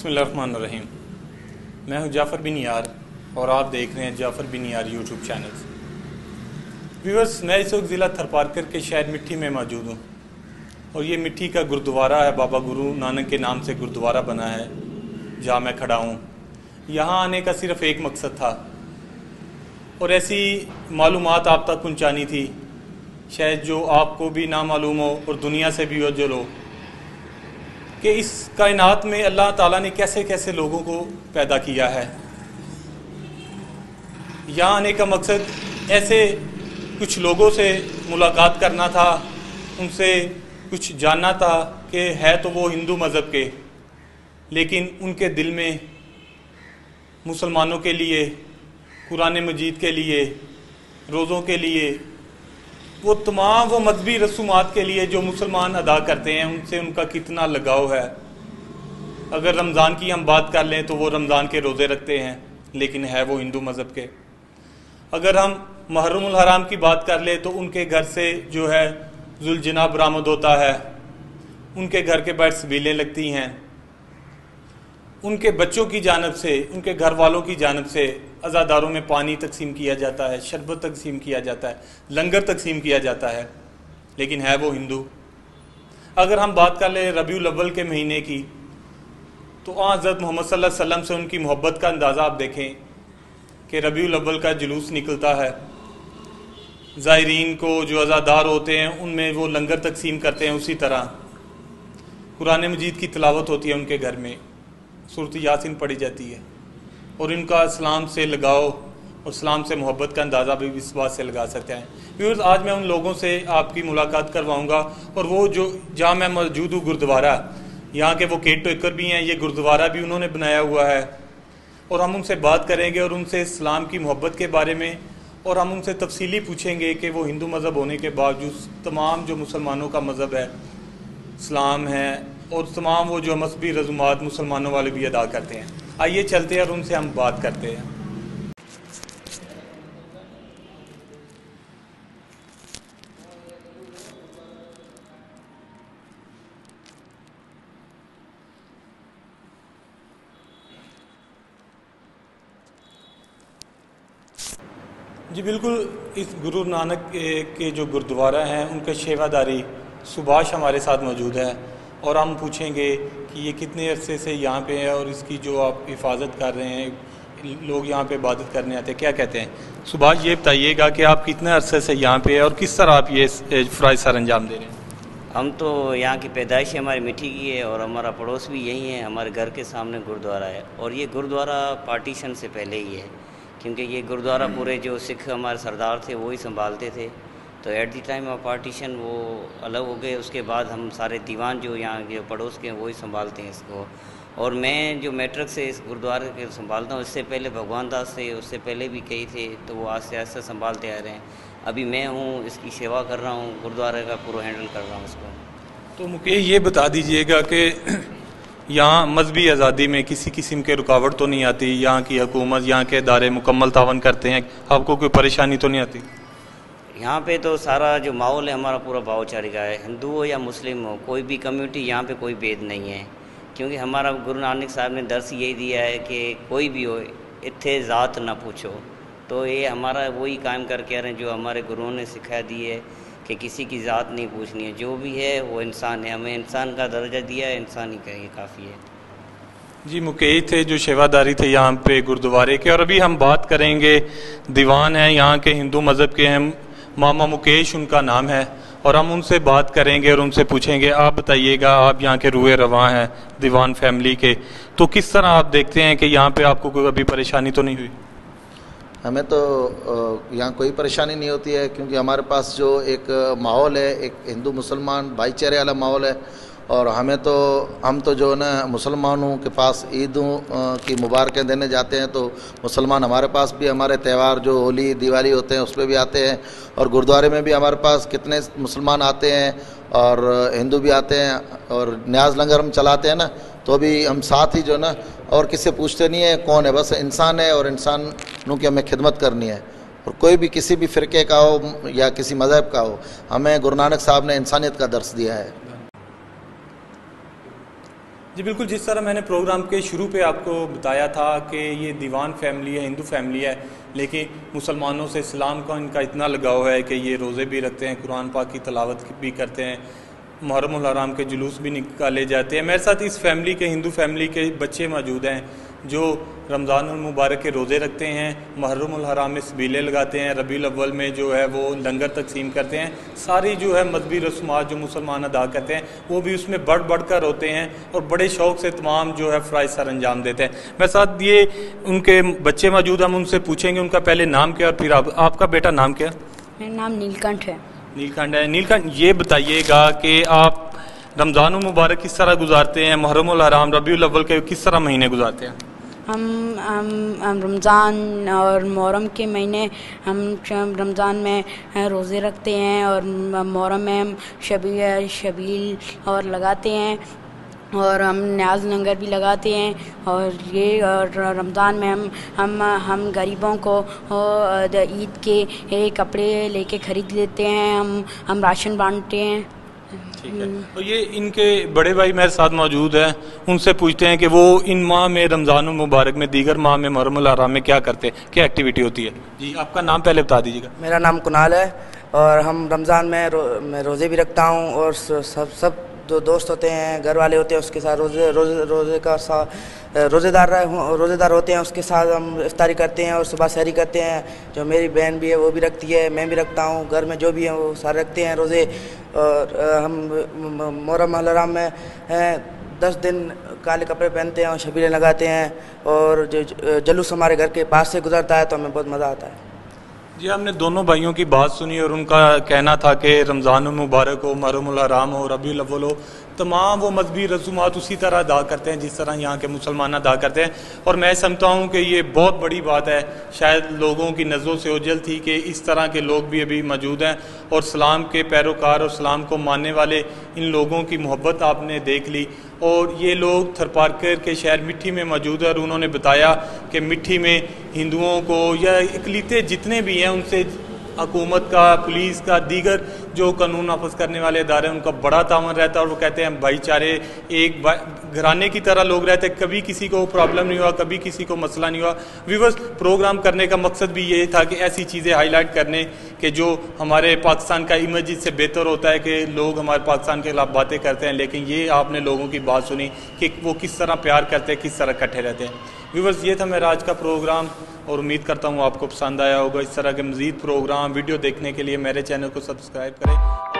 बसमीम मैं हूँ जाफ़र बिन यार और आप देख रहे हैं जाफ़र बिन यार यूट्यूब चैनल व्यूवर्स मैं इस वक्त ज़िला थरपारकर के शहर मिट्टी में मौजूद हूँ। और ये मिट्टी का गुरुद्वारा है, बाबा गुरु नानक के नाम से गुरुद्वारा बना है, जहाँ मैं खड़ा हूँ। यहाँ आने का सिर्फ़ एक मकसद था। और ऐसी मालूम आप तक पहुँचानी थी, शायद जो आपको भी ना मालूम हो और दुनिया से भी हो, जो लोग कि इस कायनात में अल्लाह ताला ने कैसे कैसे लोगों को पैदा किया है। यहाँ आने का मकसद ऐसे कुछ लोगों से मुलाकात करना था, उनसे कुछ जानना था कि है तो वो हिंदू मज़हब के, लेकिन उनके दिल में मुसलमानों के लिए कुरान मजीद के लिए, रोज़ों के लिए वो तमाम वो मजहबी रसूमात के लिए जो मुसलमान अदा करते हैं, उनसे उनका कितना लगाव है। अगर रमज़ान की हम बात कर लें तो वो रमज़ान के रोज़े रखते हैं, लेकिन है वो हिंदू मज़हब के। अगर हम महरम हराम की बात कर लें तो उनके घर से जो है जुलजना बरामद होता है। उनके घर के बाहर सबीलें लगती हैं। उनके बच्चों की जानब से, उनके घर वालों की जानब से अज़ादारों में पानी तकसीम किया जाता है, शरबत तकसीम किया जाता है, लंगर तकसीम किया जाता है, लेकिन है वो हिंदू। अगर हम बात कर ले रबी अव्वल के महीने की तो हज़रत मोहम्मद सल्लल्लाहु अलैहि वसल्लम से उनकी मोहब्बत का अंदाज़ा आप देखें कि रबी अव्वल का जुलूस निकलता है। ज़ायरीन को जो अज़ादार होते हैं, उनमें वो लंगर तकसीम करते हैं उसी तरह। कुरान मजीद की तलावत होती है उनके घर में। सूरत यासिन पढ़ी जाती है। और इनका इस्लाम से लगाओ और इस्लाम से मोहब्बत का अंदाज़ा भी इस बात से लगा सकते हैं। व्यूर्स आज मैं उन लोगों से आपकी मुलाकात करवाऊँगा और वो जो, जहाँ मैं मौजूद हूँ, गुरुद्वारा, यहाँ के वो केट टेकर भी हैं, ये गुरुद्वारा भी उन्होंने बनाया हुआ है। और हम उनसे बात करेंगे और उनसे इस्लाम की मोहब्बत के बारे में और हम उनसे तफसीली पूछेंगे कि वो हिंदू मज़हब होने के बावजूद तमाम जो मुसलमानों का मज़हब है इस्लाम है और तमाम वो जो मजहबी रजूमात मुसलमानों वाले भी अदा करते हैं। आइए चलते हैं और उनसे हम बात करते हैं। जी, बिल्कुल इस गुरु नानक के जो गुरुद्वारा हैं, उनके शेवादारी सुभाष हमारे साथ मौजूद है। और हम पूछेंगे कि ये कितने अरसे से यहाँ पे है और इसकी जो आप हिफाजत कर रहे हैं लोग यहाँ पे इबादत करने आते हैं क्या कहते हैं? सुभाष ये बताइएगा कि आप कितने अरसे से यहाँ पे है और किस तरह आप ये फ़राज सर अंजाम दे रहे हैं? हम तो यहाँ की पैदाइश हमारी मिट्टी की है और हमारा पड़ोस भी यही है हमारे घर के सामने गुरुद्वारा है। और ये गुरुद्वारा पार्टीशन से पहले ही है क्योंकि ये गुरुद्वारा पूरे जो सिख हमारे सरदार थे वही संभालते थे। तो at the time of partition वो अलग हो गए, उसके बाद हम सारे दीवान जो यहाँ के पड़ोस के हैं वही संभालते हैं इसको। और मैं जो मैट्रिक से इस गुरुद्वारे के संभालता हूँ, इससे पहले भगवान दास थे, उससे पहले भी कई थे तो वो आस्ते आस्ते संभालते आ रहे हैं। अभी मैं हूँ, इसकी सेवा कर रहा हूँ, गुरुद्वारे का पूरा हैंडल कर रहा हूँ इसको। तो मुकेश, ये बता दीजिएगा कि यहाँ मजहबी आज़ादी में किसी किस्म के रुकावट तो नहीं आती? यहाँ की हुकूमत, यहाँ के इदारे मुकम्मल तावन करते हैं, आपको कोई परेशानी तो नहीं आती? यहाँ पे तो सारा जो माहौल है, हमारा पूरा भावचारी का है। हिंदू हो या मुस्लिम हो, कोई भी कम्युनिटी यहाँ पे कोई भेद नहीं है। क्योंकि हमारा गुरु नानक साहब ने दर्श यही दिया है कि कोई भी हो इतने ज़ात ना पूछो। तो ये हमारा वही कायम करके आ रहे हैं, जो हमारे गुरुओं ने सिखा दी है कि किसी की ज़ात नहीं पूछनी है। जो भी है, वो इंसान है। हमें इंसान का दर्जा दिया है, इंसान ही का ये काफ़ी है। जी, मुकेश थे जो सेवादारी थे यहाँ पे गुरुद्वारे के। और अभी हम बात करेंगे, दीवान हैं यहाँ के हिंदू मज़हब के। हैं मामा मुकेश उनका नाम है और हम उनसे बात करेंगे और उनसे पूछेंगे, आप बताइएगा, आप यहाँ के रुए रवा हैं, दीवान फैमिली के। तो किस तरह आप देखते हैं कि यहाँ पे आपको कोई अभी परेशानी तो नहीं हुई? हमें तो यहाँ कोई परेशानी नहीं होती है, क्योंकि हमारे पास जो एक माहौल है, एक हिंदू मुसलमान भाईचारे वाला माहौल है और हमें तो हम तो जो ना, मुसलमानों के पास ईदों की मुबारकें देने जाते हैं तो मुसलमान हमारे पास भी हमारे त्यौहार, जो होली, दिवाली होते हैं उस पर भी आते हैं। और गुरुद्वारे में भी हमारे पास कितने मुसलमान आते हैं, और हिंदू भी आते हैं, और न्याज लंगर हम चलाते हैं ना तो भी हम साथ ही जो ना, और किससे पूछते नहीं है, कौन है, बस इंसान है, और इंसानों की हमें खिदमत करनी है। और कोई भी किसी भी फ़िरके का हो, या किसी मज़हब का हो, हमें गुरु नानक साहब ने इंसानियत का दर्श दिया है। जी, बिल्कुल जिस तरह मैंने प्रोग्राम के शुरू पे आपको बताया था कि ये दीवान फैमिली है, हिंदू फैमिली है, लेकिन मुसलमानों से इस्लाम का इनका इतना लगाव है कि ये रोज़े भी रखते हैं, कुरान पाक की तलावत भी करते हैं मुहरम आराम के जुलूस भी निकाले जाते हैं। मेरे साथ इस फैमिली के, हिंदू फैमिली के बच्चे मौजूद हैं, जो रमज़ान मुबारक के रोज़े रखते हैं मुहर्रम हराम में सबीले लगाते हैं रबी अव्वल में जो है वो लंगर तकसीम करते हैं। सारी जो है मजहबी रस्मात जो मुसलमान अदा करते हैं वो भी उसमें बढ़ बढ़ कर होते हैं और बड़े शौक़ से तमाम जो है फ़राइज सर अंजाम देते हैं। मेरे साथ ये उनके बच्चे मौजूद हम उनसे पूछेंगे उनका पहले नाम क्या और फिर आप, आपका बेटा नाम क्या मेरा नाम नीलकंठ है। नीलकंठ है। नीलकंठ ये बताइएगा कि आप रमज़ान मुबारक किस तरह गुजारते हैं मुहर्रम हराम रबी अव्वल के किस तरह महीने गुजारते हैं? हम हम, हम रमज़ान और मुहर्रम के महीने हम रमज़ान में रोज़े रखते हैं और मुहर्रम में हम शबी शबील और लगाते हैं और हम न्याज लंगर भी लगाते हैं और ये और रमज़ान में हम हम हम गरीबों को ईद के कपड़े लेके ख़रीद लेते हैं हम हम राशन बांटते हैं। ठीक है। तो ये इनके बड़े भाई मेरे साथ मौजूद हैं। उनसे पूछते हैं कि वो इन माह में रमज़ान मुबारक में दीगर माह में मरमल आराम में क्या करते हैं क्या एक्टिविटी होती है? जी आपका नाम पहले बता दीजिएगा। मेरा नाम कुनाल है और हम रमज़ान में रो, मैं रोज़े भी रखता हूँ और सब सब जो दोस्त होते हैं घर वाले होते हैं, उसके साथ रोज़े रोज़े रोज़े का सा, रोज़ेदार रोज़ेदार होते हैं, उसके साथ हम इफ्तारी करते हैं और सुबह सहरी करते हैं। जो मेरी बहन भी है, वो भी रखती है, मैं भी रखता हूँ, घर में जो भी है, वो सारे रखते हैं रोज़े। और हम मोहरम में, हैं, दस दिन काले कपड़े पहनते हैं और शबीरें लगाते हैं। और जो, जलूस हमारे घर के पास से गुजरता है तो हमें बहुत मज़ा आता है। जी, हमने दोनों भाइयों की बात सुनी और उनका कहना था कि रमज़ान मुबारक हो मरमल हराम हो रबी लवल हो। तमाम वो मजहबी रसूमात उसी तरह अदा करते हैं, जिस तरह यहाँ के मुसलमान अदा करते हैं। और मैं समझता हूँ कि ये बहुत बड़ी बात है। शायद लोगों की नज़रों से उजल थी कि इस तरह के लोग भी अभी मौजूद हैं और सलाम के पैरोकार और सलाम को मानने वाले इन लोगों की मोहब्बत आपने देख ली। और ये लोग थरपारकर के शहर मिट्टी में मौजूद है और उन्होंने बताया कि मिट्टी में हिंदुओं को या इकलीते जितने भी हैं, उनसे हुकूमत का, पुलिस का, दीगर जो कानून नाफज करने वाले इदारे हैं, उनका बड़ा तावन रहता है और वो कहते हैं, भाईचारे एक घराने की तरह लोग रहते हैं। कभी किसी को प्रॉब्लम नहीं हुआ, कभी किसी को मसला नहीं हुआ। विवर्स प्रोग्राम करने का मकसद भी ये था कि ऐसी चीज़ें हाईलाइट करने के जो हमारे पाकिस्तान का इमेज इससे बेहतर होता है कि लोग हमारे पाकिस्तान के खिलाफ बातें करते हैं, लेकिन ये आपने लोगों की बात सुनी कि वो किस तरह प्यार करते हैं, किस तरह इकट्ठे रहते हैं। व्यूवर्स ये था मेरा आज का प्रोग्राम और उम्मीद करता हूँ आपको पसंद आया होगा। इस तरह के मज़ीद प्रोग्राम वीडियो देखने के लिए मेरे चैनल को सब्सक्राइब करें।